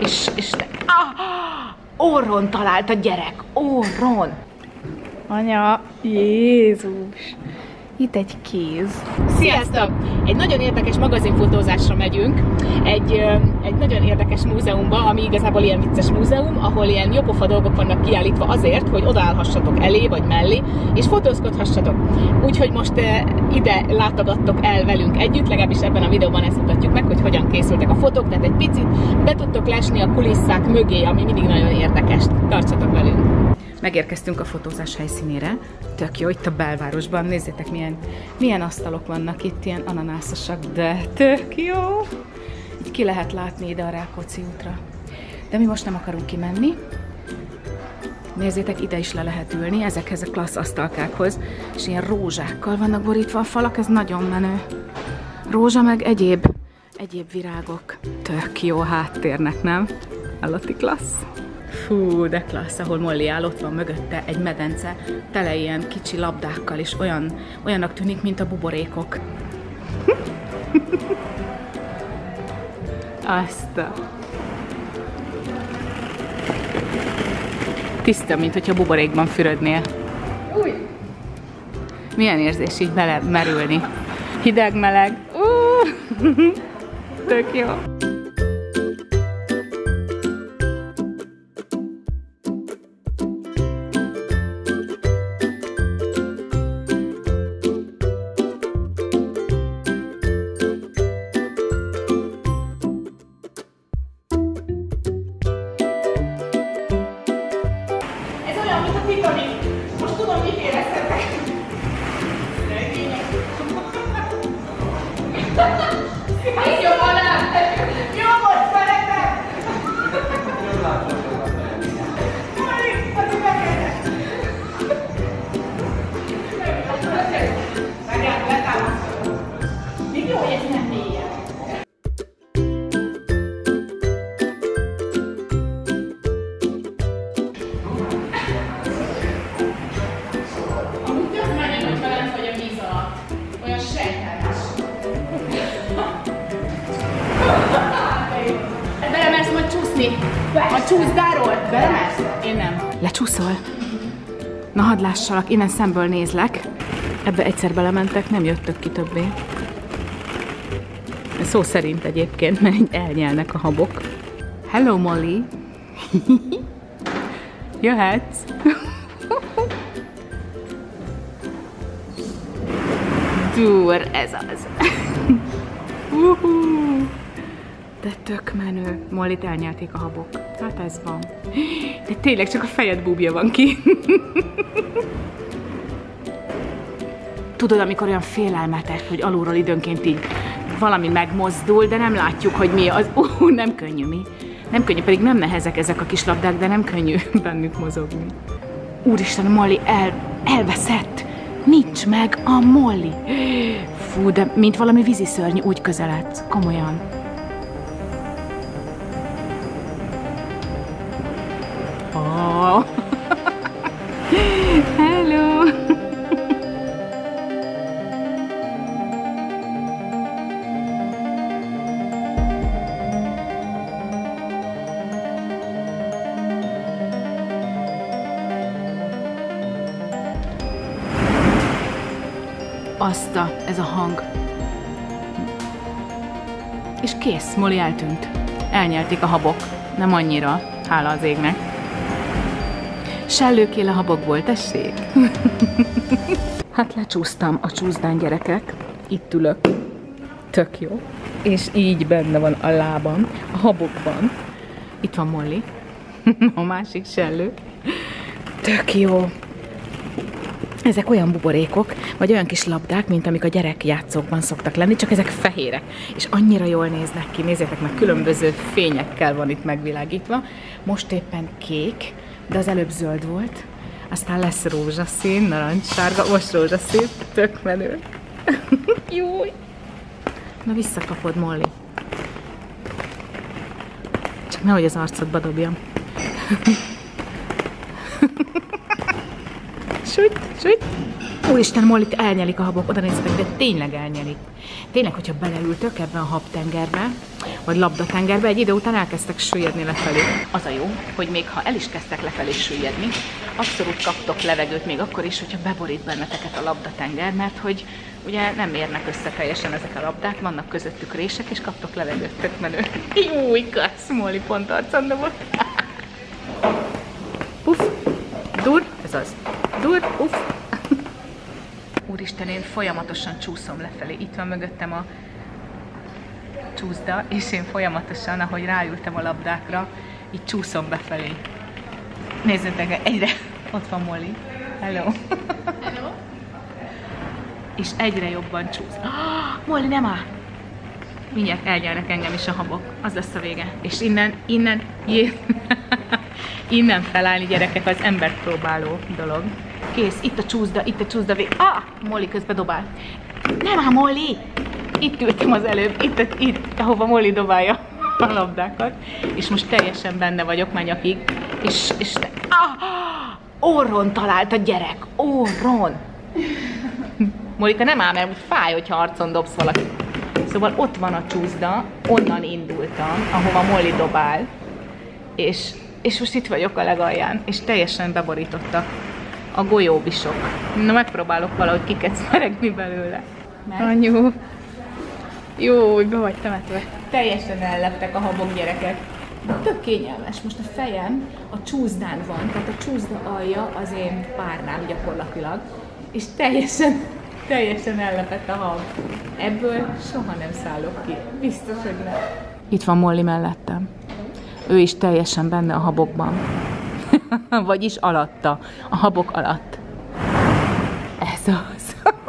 És, és ne, ah, orron talált a gyerek, orron. Anya, Jézus. Itt egy kéz. Sziasztok! Egy nagyon érdekes magazinfotózásra megyünk. Egy, egy nagyon érdekes múzeumba, ami igazából ilyen vicces múzeum, ahol ilyen jópofa dolgok vannak kiállítva azért, hogy odaállhassatok elé vagy mellé, és fotózkodhassatok. Úgyhogy most ide látogattok el velünk együtt, legalábbis ebben a videóban ezt mutatjuk meg, hogy hogyan készültek a fotók, tehát egy picit be tudtok lesni a kulisszák mögé, ami mindig nagyon érdekes. Tartsatok velünk! Megérkeztünk a fotózás helyszínére. Tök jó, itt a belvárosban. Nézzétek, milyen, milyen asztalok vannak itt, ilyen ananászosak, de tök jó. Itt ki lehet látni ide a Rákóczi útra. De mi most nem akarunk kimenni. Nézzétek, ide is le lehet ülni, ezekhez a klassz asztalkákhoz, és ilyen rózsákkal vannak borítva a falak, ez nagyon menő. Rózsa meg egyéb, egyéb virágok. Tök jó háttérnek, nem? Állati klassz. Fú, de klassz, ahol Molly áll, ott van mögötte egy medence, tele ilyen kicsi labdákkal, és olyan, olyanak tűnik, mint a buborékok. Azt a... Tiszta, mint hogyha buborékban fürödnél. Új! Milyen érzés így bele merülni? Hideg, meleg. Uh! Tök jó. Ha ha ha! Lássalak, innen szemből nézlek. Ebbe egyszer belementek, nem jöttök ki többé. Szó szerint egyébként, mert így elnyelnek a habok. Hello, Molly! Jöhetsz! Dur, ez az! De tök menő. Mollit elnyelték a habok. Hát ez van. De tényleg csak a fejed búbja van ki. Tudod, amikor olyan félelmetes, hogy alulról időnként így valami megmozdul, de nem látjuk, hogy mi az. Uh, nem könnyű mi. Nem könnyű, pedig nem nehezek ezek a kis labdák, de nem könnyű bennük mozogni. Úristen, Molly el, elveszett. Nincs meg a Molly. Fú, de mint valami víziszörny úgy közeledsz. Komolyan. Azt a, ez a hang. És kész, Molly eltűnt. Elnyelték a habok. Nem annyira, hála az égnek. Sellőkél a habokból, tessék? hát lecsúsztam a csúszdán gyerekek. Itt ülök. Tök jó. És így benne van a lábam, a habokban. Itt van Molly. a másik sellő. Tök jó. Ezek olyan buborékok, vagy olyan kis labdák, mint amik a gyerekjátszókban szoktak lenni, csak ezek fehérek, és annyira jól néznek ki, nézzétek meg, különböző fényekkel van itt megvilágítva. Most éppen kék, de az előbb zöld volt, aztán lesz rózsaszín, narancssárga, most rózsaszín, tök menő. Júj! Na visszakapod, Molly. Csak nehogy az arcodba dobjam. Süt, süt. Úristen, Mollit elnyelik a habok, oda nézzetek, de tényleg elnyelik. Tényleg, hogyha beleültök ebben a habtengerbe, vagy labdatengerbe, egy idő után elkezdtek süllyedni lefelé. Az a jó, hogy még ha el is kezdtek lefelé süllyedni, abszolút kaptok levegőt még akkor is, hogyha beborít benneteket a labdatenger, mert hogy ugye nem érnek össze teljesen ezek a labdák, vannak közöttük rések, és kaptok levegőt, tök menő. Jó, igaz, Molly pont arcon dobott. Puff, dur, ez az. Dur, uff. Úristen, én folyamatosan csúszom lefelé. Itt van mögöttem a csúszda, és én folyamatosan, ahogy ráültem a labdákra, így csúszom befelé. Nézzétek, egyre ott van Molly. Hello. Hello? és egyre jobban csúsz. Ah, Molly, nem áll! Mindjárt elnyelnek engem is a habok. Az lesz a vége. És innen, innen, jé, innen felállni gyerekek az embert próbáló dolog. Kész, itt a csúszda, itt a csúszda vég. Ah! Molly közben dobál. Nem áll, Molly! Itt ültem az előbb, itt, itt, ahova Molly dobálja a labdákat, és most teljesen benne vagyok már nyakig, és, és te, ah, orron talált a gyerek, orron! Molika nem áll, mert fáj, hogyha arcon dobsz valaki. Szóval ott van a csúszda, onnan indultam, ahova Molly dobál, és, és most itt vagyok a legalján, és teljesen beborítottak a golyóbisok. Na megpróbálok valahogy kikecmeregni belőle. Mert Anyu. Jó, hogy be vagy temetve. teljesen elleptek a habok gyerekek. De tök kényelmes. Most a fejem a csúszdán van, tehát a csúszda alja az én párnám gyakorlatilag, és teljesen, teljesen ellepett a hab. Ebből soha nem szállok ki. Biztos, hogy nem. Itt van Molly mellettem. Ő is teljesen benne a habokban. Vagyis alatta. A habok alatt. Ez az.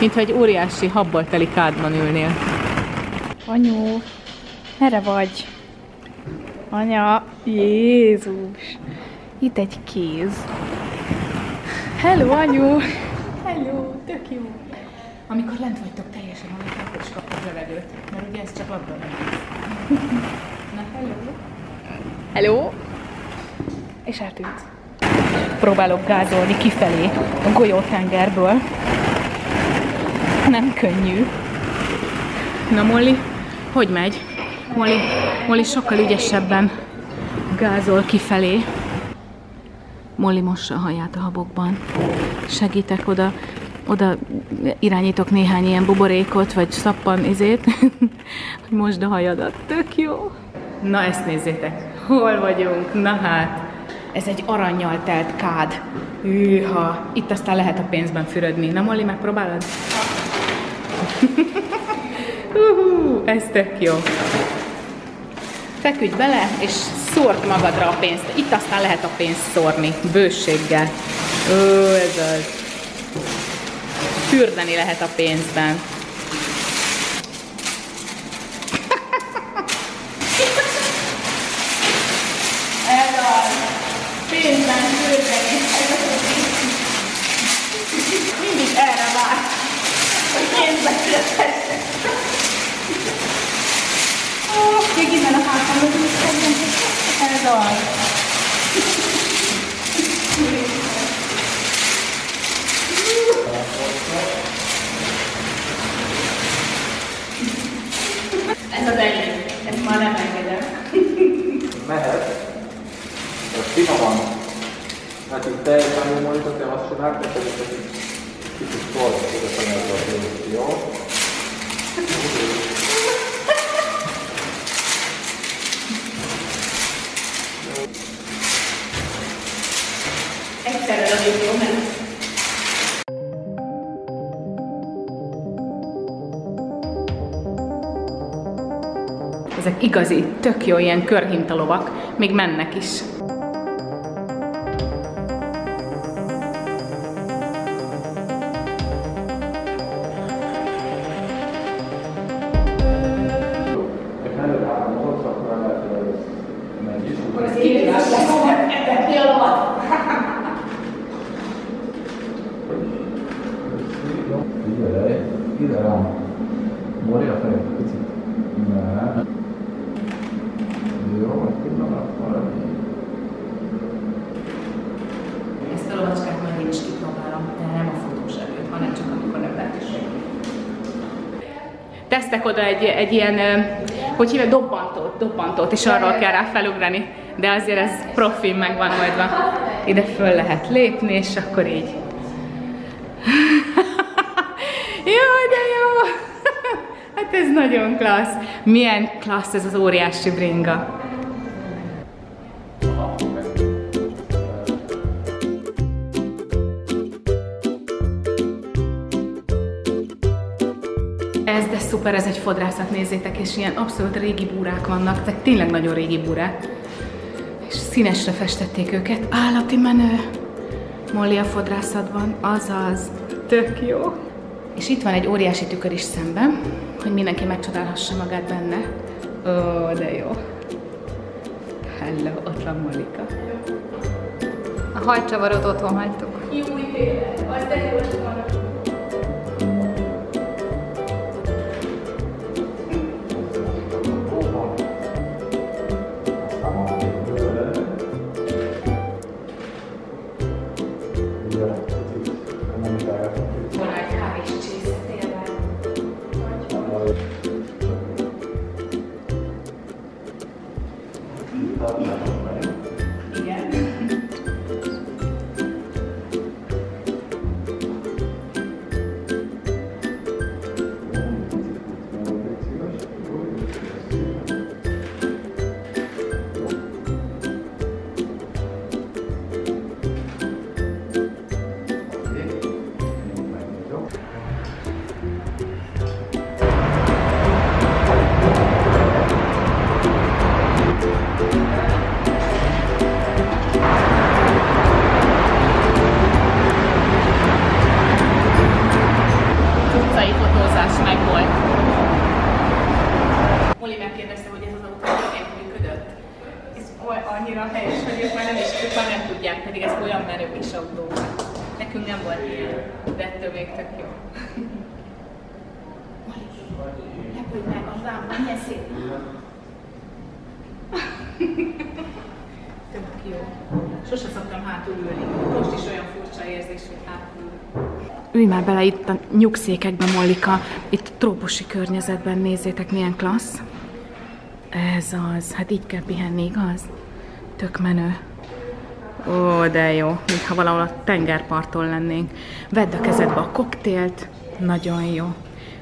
Mint hogy egy óriási habbal teli kádban ülnél. Anyu, merre vagy? Anya, Jézus. Itt egy kéz. Hello, anyu. Hello, tök jó. Amikor lent vagytok teljesen alatt, akkor is kaptok levegőt. Mert ugye ez csak labda nem Na, hello. Hello. És eltűnt. Próbálok gázolni kifelé a golyótengerből. Nem könnyű. Na, Molly, hogy megy? Molly, Molly sokkal ügyesebben gázol kifelé. Molly mossa a haját a habokban. Segítek oda, oda irányítok néhány ilyen buborékot, vagy szappan izét, hogy mosd a hajadat. Tök jó. Na ezt nézzétek. Hol vagyunk? Na hát. Ez egy aranyjal telt kád. Hűha. Itt aztán lehet a pénzben fürödni. Na Molly, megpróbálod? Uhú, ez tök jó. Feküdj bele, és szórd magadra a pénzt. Itt aztán lehet a pénzt szórni, bőséggel. Ó, ez az. Fürdeni lehet a pénzben. Ez az. Pénzben fürdeni. Ez az a Mindig erre vár, hogy pénzben fürdessek. Ó, hátamra Ez az. Ez az enyém. Ezt már nem engedem. Mehet. Ez finoman. Hát itt teljesen jó mondjuk, te azt csináltad, hogy egy kicsit jó? Egyszerre vagyok jó, mert Ezek igazi, tök jó ilyen körhintalovak, még mennek is. Tesztek oda egy, egy ilyen, hogy hívják, dobbantót, dobbantót, és arról kell rá felugrani. De azért ez profin meg van oldva. Ide föl lehet lépni, és akkor így. Jaj, de jó! Hát ez nagyon klassz. Milyen klassz ez az óriási bringa. Szuper, ez egy fodrászat, nézzétek, és ilyen abszolút régi búrák vannak, tehát tényleg nagyon régi búrák. És színesre festették őket. Állati menő. Molly a fodrászatban, azaz. Tök jó. És itt van egy óriási tükör is szemben, hogy mindenki megcsodálhassa magát benne. Ó, de jó. Hello, ott van Molika. A hajcsavarót otthon hagytuk. Jó, tényleg, az de jó utcai fotózás meg volt. Moli megkérdezte, hogy ez az autó miért működött. Ez annyira helyes, hogy ők már nem is, ők már nem tudják, pedig ez olyan menő kis autó. Nekünk nem volt ilyen, de ettől még tök jó. Lepődj meg, az lámpa, milyen szép. Tök jó. Sose szoktam hátul ülni. Most is olyan furcsa érzés, hogy hátul Ülj már bele itt a nyugszékekbe, Mollika. Itt trópusi környezetben nézzétek, milyen klassz. Ez az. Hát így kell pihenni, igaz? Tök menő. Ó, de jó. Mintha valahol a tengerparton lennénk. Vedd a kezedbe a koktélt. Nagyon jó.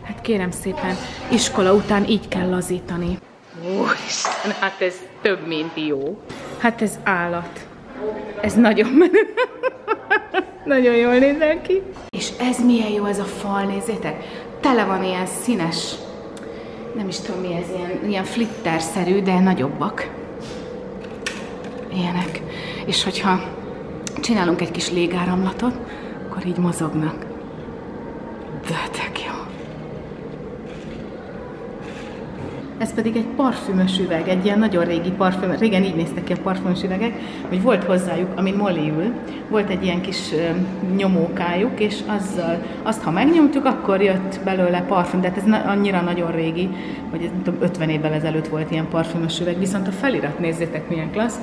Hát kérem szépen, iskola után így kell lazítani. Úristen, hát ez több, mint jó. Hát ez állat. Ez nagyon menő. nagyon jól nézel ki. Ez milyen jó ez a fal, nézzétek. Tele van ilyen színes, nem is tudom mi ez, ilyen, ilyen flitterszerű, de nagyobbak. Ilyenek. És hogyha csinálunk egy kis légáramlatot, akkor így mozognak. De jó. Ez pedig egy parfümös üveg, egy ilyen nagyon régi parfüm. Régen így néztek ki a parfümös üvegek, hogy volt hozzájuk, amin Molly ül, volt egy ilyen kis nyomókájuk, és azzal, azt ha megnyomtuk, akkor jött belőle parfüm, de hát ez annyira nagyon régi, hogy nem tudom, 50 évvel ezelőtt volt ilyen parfümös üveg, viszont a felirat nézzétek milyen klassz.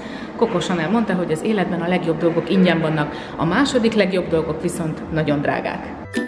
Chanel mondta, hogy az életben a legjobb dolgok ingyen vannak, a második legjobb dolgok viszont nagyon drágák.